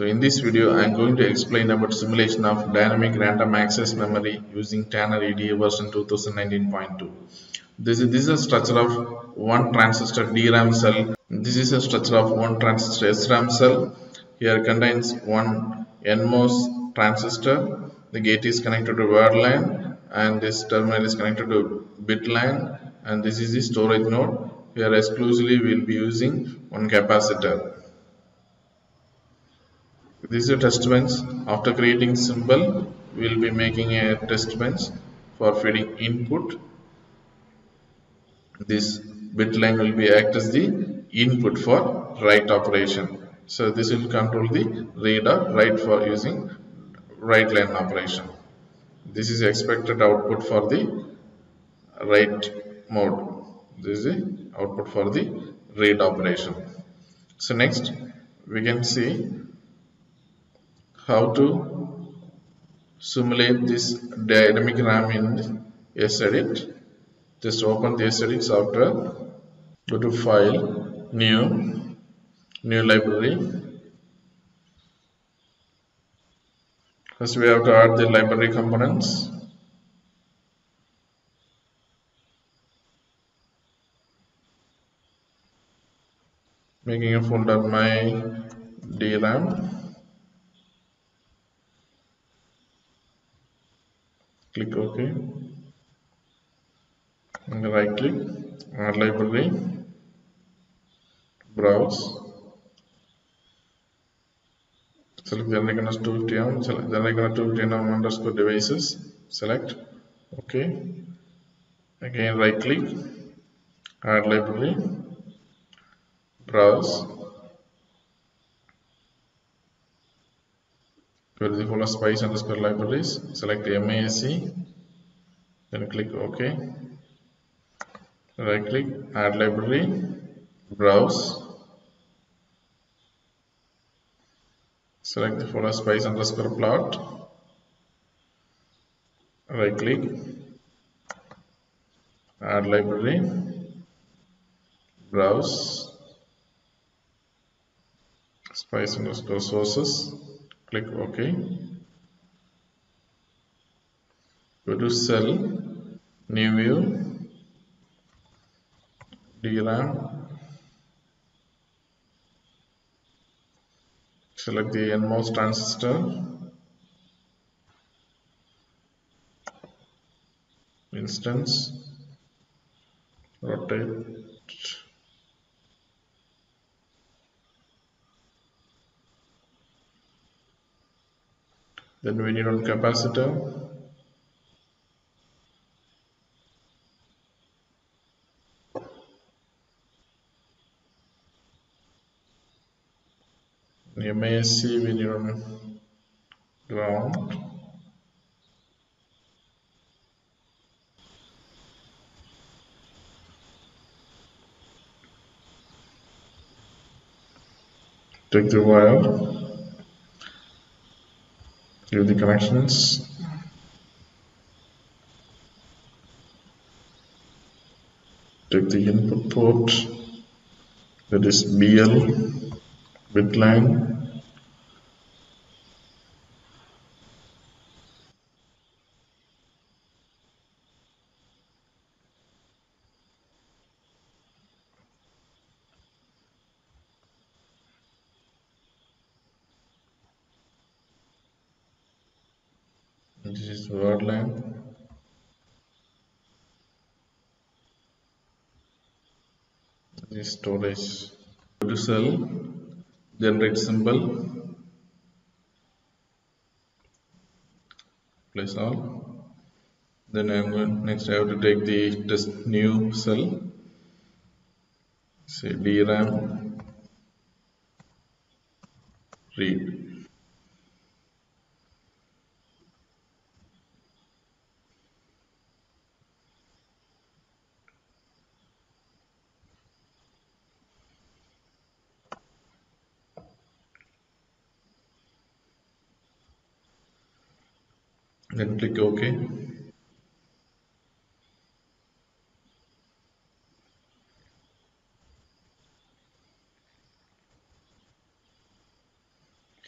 So in this video I am going to explain about simulation of dynamic random access memory using Tanner EDA version 2019.2. This is, this is a structure of one transistor DRAM cell. This is a structure of one transistor SRAM cell. Here contains one NMOS transistor. The gate is connected to word line and this terminal is connected to bit line and this is the storage node. Here exclusively we will be using one capacitor this is a test bench. After creating symbol we will be making a test bench for feeding input. This bit line will be act as the input for write operation. So this will control the read or write for using write line operation. This is expected output for the write mode. This is the output for the read operation. So next we can see how to simulate this dynamic RAM in SEdit. Just open the SEdit software, go to File, New, New Library. First we have to add the library components. Making a folder my DRAM. Click OK. And right click add library browse. Select generic underscore TM select generic underscore TM underscore devices select OK. Again right click add library browse to the folder spice underscore libraries select Misc then click OK. Right click add library browse. Select the folder spice underscore plot. Right click add library browse. Spice underscore sources click OK. Go to cell, new view, DRAM, select the NMOS transistor, instance, rotate then we need one capacitor. Misc we need on ground. Take the wire give the connections take the input port that is BL bit line this is line this storage. To cell generate symbol. Place all. Then I'm going next I have to take the test new cell. Say DRAM read then click OK.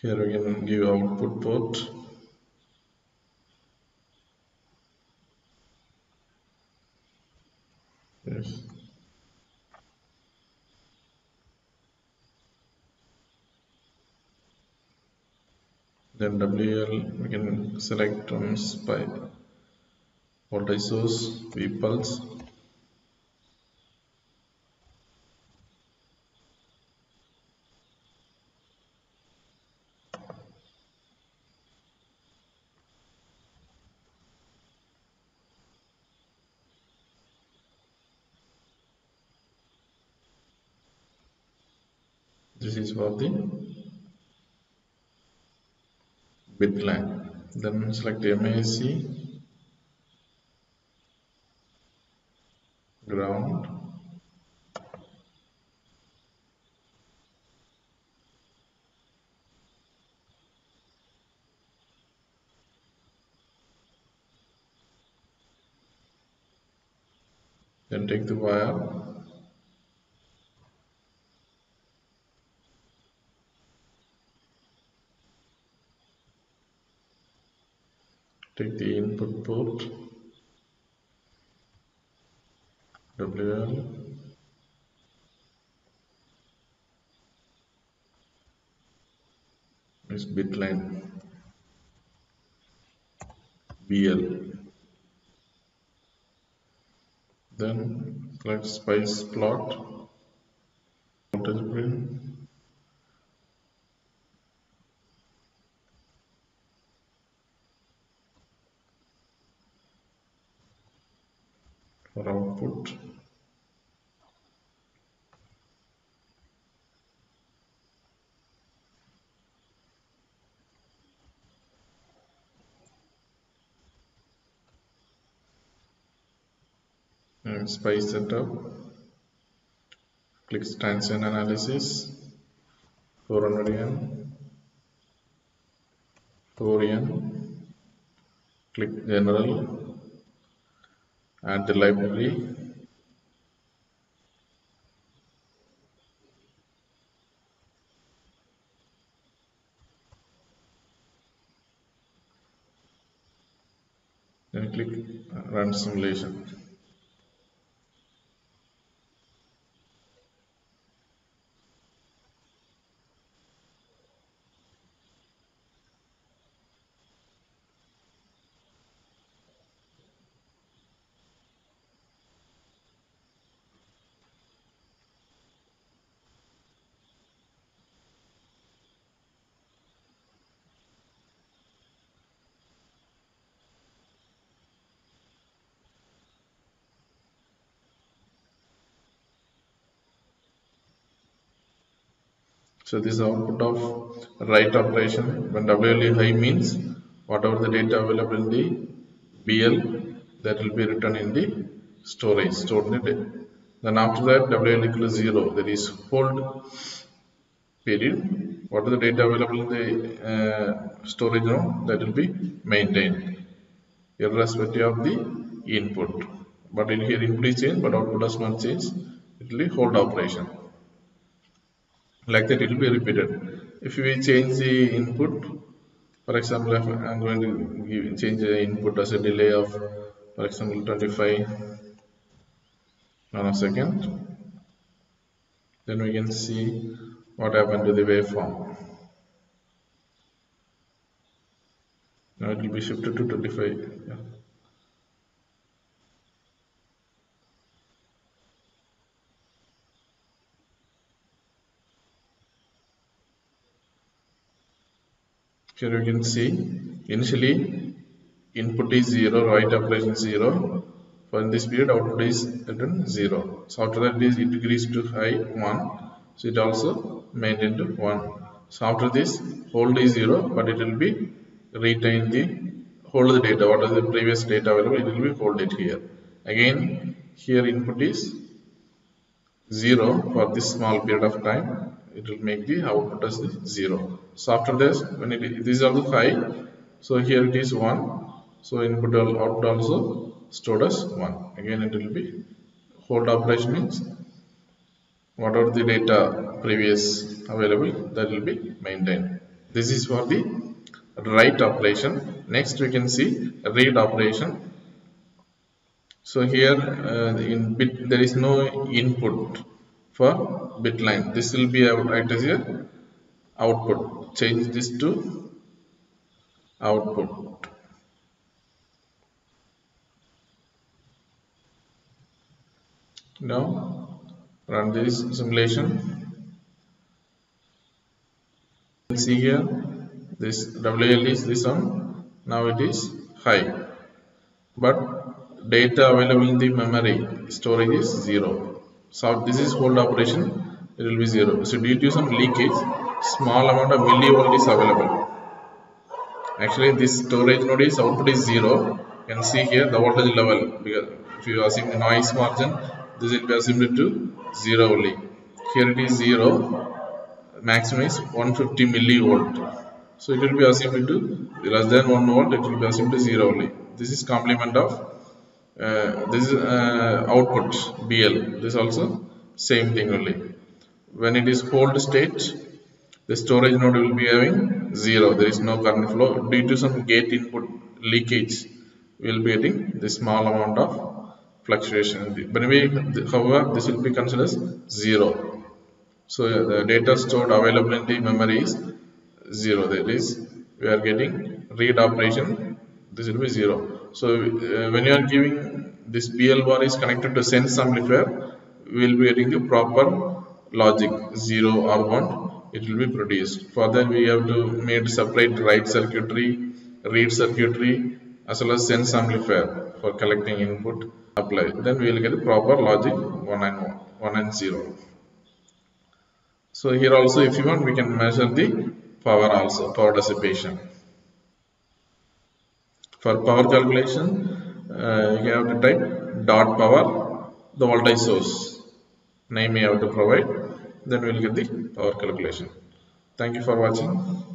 Here we can give output port. Yes then WL we can select terms by voltage source V pulse this is for the bit line then select Misc ground then take the wire take the input port WL is bit line BL then select spice plot. Voltage bridge for output and spice setup click transient analysis 400 n 4 n. Click general add the library. Then click run simulation So this is output of write operation. When WL high means whatever the data available in the BL that will be written in the storage stored in the then after that WL equal to 0 that is hold period. What is the data available in the uh, storage now? That will be maintained irrespective of the input. But in here input is changed but output does not change. It will be hold operation like that it will be repeated if we change the input for example if i'm going to give, change the input as a delay of for example 25 nanosecond then we can see what happened to the waveform now it will be shifted to 25 yeah. Here you can see initially input is 0, write operation 0. For this period output is written 0. So after that it is increased to high 1. So it also maintained to 1. So after this hold is 0 but it will be retain the hold the data. What is the previous data available? It will be hold it here. Again here input is 0 for this small period of time it will make the output as 0 so after this when it these are the high so here it is 1 so input output also stored as 1 again it will be hold operation means whatever the data previous available that will be maintained. This is for the write operation. Next we can see read operation. So here uh, in bit there is no input for bit line. This will be act as a output. Change this to output. Now run this simulation. See here this WL is this one. Now it is high. But data available in the memory storage is 0 so this is hold operation it will be 0 so due to some leakage small amount of millivolt is available. Actually this storage node is output is 0 you can see here the voltage level because if you assume the noise margin this will be assumed to 0 only. Here it is 0 maximum is 150 millivolt so it will be assumed to less than 1 volt it will be assumed to 0 only. This is complement of uh, this is uh, output BL this also same thing only when it is hold state the storage node will be having 0 there is no current flow. Due to some gate input leakage we will be getting this small amount of fluctuation but anyway however this will be considered as 0 so the data stored available in the memory is 0 that is we are getting read operation this will be 0 so uh, when you are giving this BL bar is connected to sense amplifier we will be getting the proper logic 0 or 1 it will be produced. Further we have to make separate write circuitry read circuitry as well as sense amplifier for collecting input apply. Then we will get proper logic 1 and 1, 1 and 0 so here also if you want we can measure the power also power dissipation. For power calculation uh, you have to type dot power the voltage source name you have to provide then we will get the power calculation. Thank you for watching